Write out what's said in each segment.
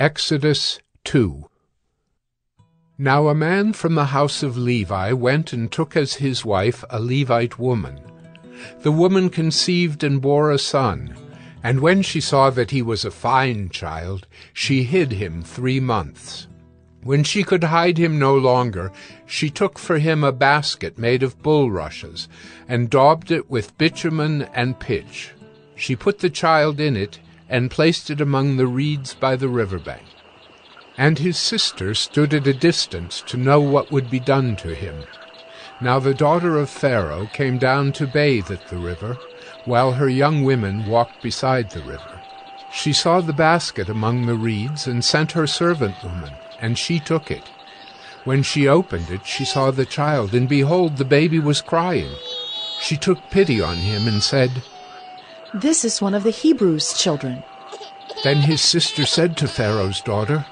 Exodus 2 Now a man from the house of Levi went and took as his wife a Levite woman. The woman conceived and bore a son, and when she saw that he was a fine child, she hid him three months. When she could hide him no longer, she took for him a basket made of bulrushes, and daubed it with bitumen and pitch. She put the child in it, and placed it among the reeds by the river bank. And his sister stood at a distance to know what would be done to him. Now the daughter of Pharaoh came down to bathe at the river, while her young women walked beside the river. She saw the basket among the reeds, and sent her servant woman, and she took it. When she opened it, she saw the child, and behold, the baby was crying. She took pity on him, and said, this is one of the Hebrews' children. Then his sister said to Pharaoh's daughter,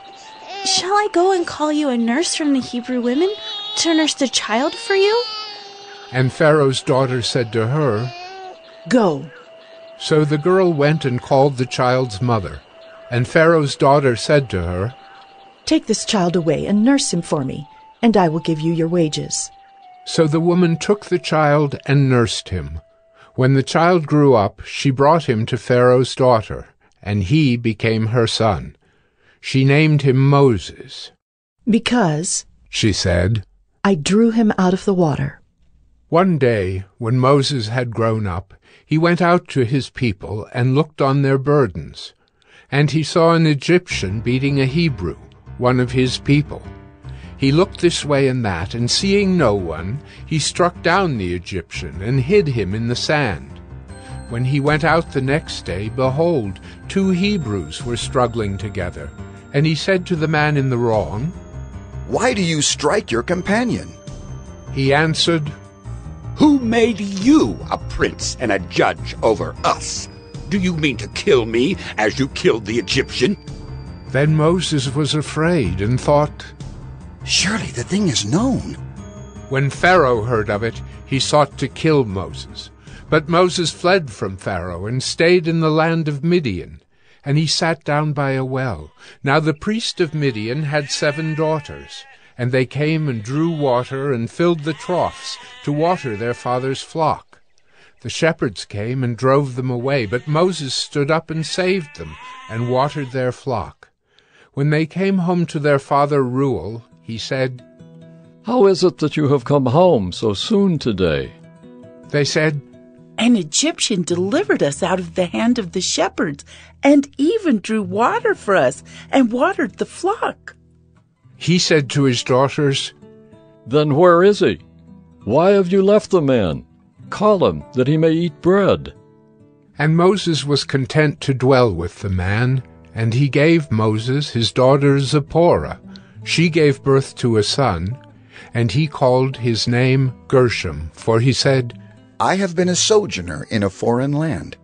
Shall I go and call you a nurse from the Hebrew women to nurse the child for you? And Pharaoh's daughter said to her, Go. So the girl went and called the child's mother. And Pharaoh's daughter said to her, Take this child away and nurse him for me, and I will give you your wages. So the woman took the child and nursed him. When the child grew up, she brought him to Pharaoh's daughter, and he became her son. She named him Moses. Because, she said, I drew him out of the water. One day, when Moses had grown up, he went out to his people and looked on their burdens. And he saw an Egyptian beating a Hebrew, one of his people. He looked this way and that, and seeing no one, he struck down the Egyptian and hid him in the sand. When he went out the next day, behold, two Hebrews were struggling together. And he said to the man in the wrong, Why do you strike your companion? He answered, Who made you a prince and a judge over us? Do you mean to kill me as you killed the Egyptian? Then Moses was afraid and thought, Surely the thing is known. When Pharaoh heard of it, he sought to kill Moses. But Moses fled from Pharaoh and stayed in the land of Midian. And he sat down by a well. Now the priest of Midian had seven daughters. And they came and drew water and filled the troughs to water their father's flock. The shepherds came and drove them away, but Moses stood up and saved them and watered their flock. When they came home to their father Reuel, he said, How is it that you have come home so soon today? They said, An Egyptian delivered us out of the hand of the shepherds, and even drew water for us, and watered the flock. He said to his daughters, Then where is he? Why have you left the man? Call him, that he may eat bread. And Moses was content to dwell with the man, and he gave Moses his daughter Zipporah, she gave birth to a son, and he called his name Gershom, for he said, I have been a sojourner in a foreign land.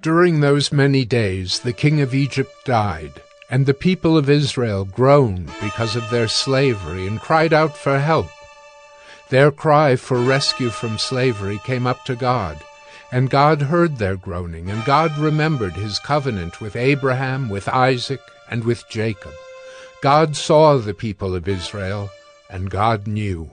During those many days the king of Egypt died, and the people of Israel groaned because of their slavery and cried out for help. Their cry for rescue from slavery came up to God, and God heard their groaning, and God remembered his covenant with Abraham, with Isaac, and with Jacob. God saw the people of Israel, and God knew.